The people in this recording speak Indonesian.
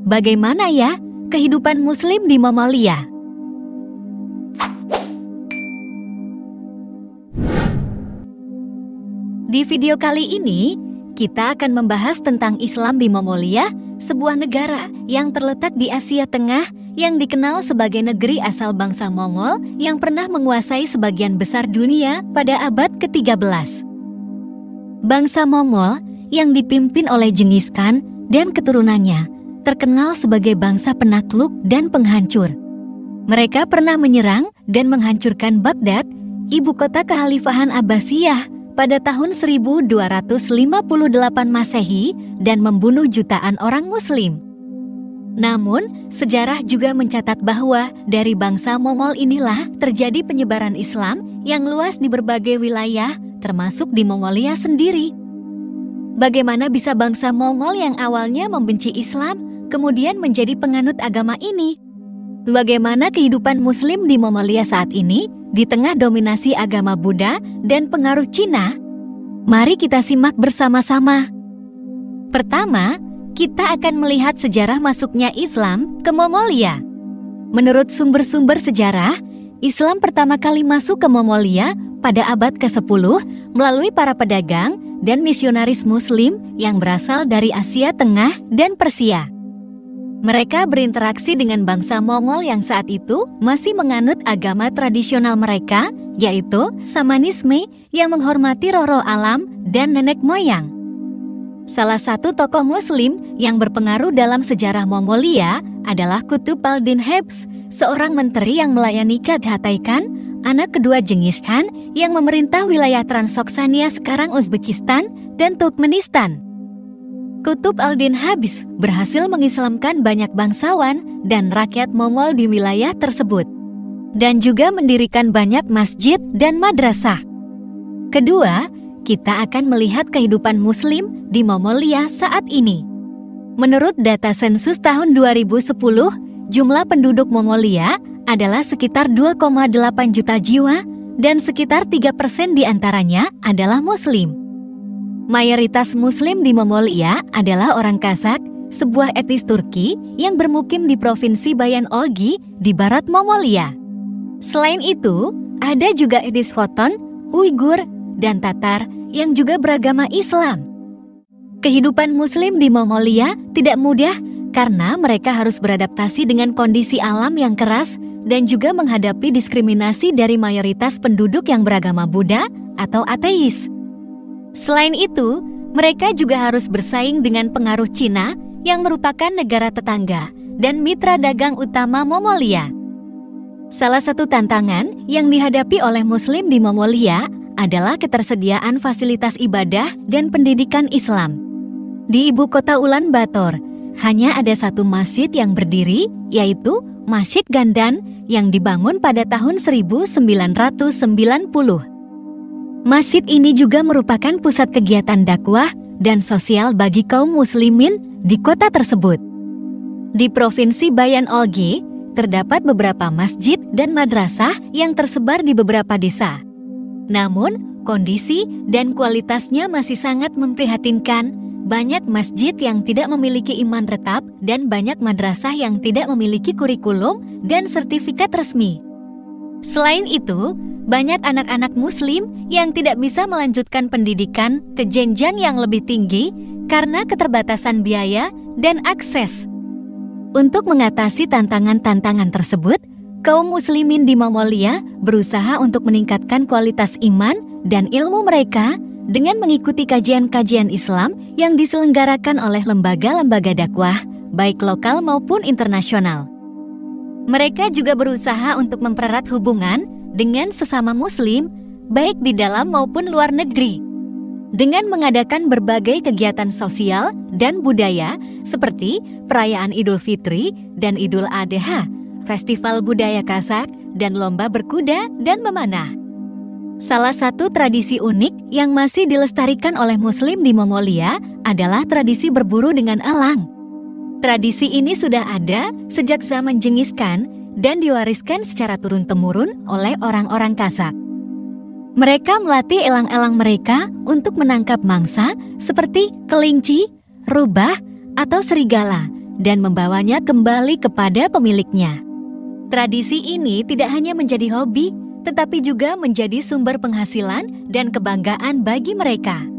Bagaimana ya kehidupan Muslim di Mongolia? Di video kali ini, kita akan membahas tentang Islam di Mongolia, sebuah negara yang terletak di Asia Tengah yang dikenal sebagai negeri asal bangsa Mongol yang pernah menguasai sebagian besar dunia pada abad ke-13. Bangsa Mongol yang dipimpin oleh Genghis Khan dan keturunannya terkenal sebagai bangsa penakluk dan penghancur. Mereka pernah menyerang dan menghancurkan Baghdad, ibu kota kekhalifahan Abbasiyah pada tahun 1258 Masehi dan membunuh jutaan orang Muslim. Namun, sejarah juga mencatat bahwa dari bangsa Mongol inilah terjadi penyebaran Islam yang luas di berbagai wilayah, termasuk di Mongolia sendiri. Bagaimana bisa bangsa Mongol yang awalnya membenci Islam kemudian menjadi penganut agama ini? Bagaimana kehidupan Muslim di Mongolia saat ini di tengah dominasi agama Buddha dan pengaruh Cina? Mari kita simak bersama-sama. Pertama, kita akan melihat sejarah masuknya Islam ke Mongolia. Menurut sumber-sumber sejarah, Islam pertama kali masuk ke Mongolia pada abad ke-10 melalui para pedagang dan misionaris muslim yang berasal dari Asia Tengah dan Persia. Mereka berinteraksi dengan bangsa Mongol yang saat itu masih menganut agama tradisional mereka, yaitu Samanisme yang menghormati roh-roh alam dan nenek moyang. Salah satu tokoh muslim yang berpengaruh dalam sejarah Mongolia adalah Kutub Aldin Hebs, seorang menteri yang melayani Kadhataikan, anak kedua Genghis Khan yang memerintah wilayah Transoksania sekarang Uzbekistan dan Turkmenistan. Kutub Aldin Habis berhasil mengislamkan banyak bangsawan dan rakyat Mongol di wilayah tersebut, dan juga mendirikan banyak masjid dan madrasah. Kedua, kita akan melihat kehidupan Muslim di Mongolia saat ini. Menurut data sensus tahun 2010, jumlah penduduk Mongolia adalah sekitar 2,8 juta jiwa dan sekitar 3 persen di antaranya adalah Muslim. Mayoritas Muslim di Mongolia adalah orang Kazakh, sebuah etnis Turki yang bermukim di Provinsi Bayan Olgi di barat Mongolia. Selain itu, ada juga etnis Khoton, Uighur, dan Tatar yang juga beragama Islam. Kehidupan Muslim di Mongolia tidak mudah karena mereka harus beradaptasi dengan kondisi alam yang keras dan juga menghadapi diskriminasi dari mayoritas penduduk yang beragama Buddha atau ateis. Selain itu, mereka juga harus bersaing dengan pengaruh Cina yang merupakan negara tetangga dan mitra dagang utama Mongolia. Salah satu tantangan yang dihadapi oleh Muslim di Mongolia adalah ketersediaan fasilitas ibadah dan pendidikan Islam. Di ibu kota Ulan Bator, hanya ada satu masjid yang berdiri, yaitu Masjid Gandan yang dibangun pada tahun 1990. Masjid ini juga merupakan pusat kegiatan dakwah dan sosial bagi kaum muslimin di kota tersebut. Di Provinsi Bayan Olgi, terdapat beberapa masjid dan madrasah yang tersebar di beberapa desa. Namun, kondisi dan kualitasnya masih sangat memprihatinkan. Banyak masjid yang tidak memiliki iman tetap dan banyak madrasah yang tidak memiliki kurikulum dan sertifikat resmi. Selain itu, banyak anak-anak Muslim yang tidak bisa melanjutkan pendidikan ke jenjang yang lebih tinggi karena keterbatasan biaya dan akses. Untuk mengatasi tantangan-tantangan tersebut, kaum Muslimin di Mongolia berusaha untuk meningkatkan kualitas iman dan ilmu mereka dengan mengikuti kajian-kajian Islam yang diselenggarakan oleh lembaga-lembaga dakwah, baik lokal maupun internasional. Mereka juga berusaha untuk mempererat hubungan dengan sesama Muslim, baik di dalam maupun luar negeri. Dengan mengadakan berbagai kegiatan sosial dan budaya seperti perayaan Idul Fitri dan Idul Adha, festival budaya Kazakh, dan lomba berkuda dan memanah. Salah satu tradisi unik yang masih dilestarikan oleh Muslim di Mongolia adalah tradisi berburu dengan elang. Tradisi ini sudah ada sejak zaman Genghis Khan dan diwariskan secara turun-temurun oleh orang-orang Kazakh. Mereka melatih elang-elang mereka untuk menangkap mangsa seperti kelinci, rubah, atau serigala dan membawanya kembali kepada pemiliknya. Tradisi ini tidak hanya menjadi hobi, tetapi juga menjadi sumber penghasilan dan kebanggaan bagi mereka.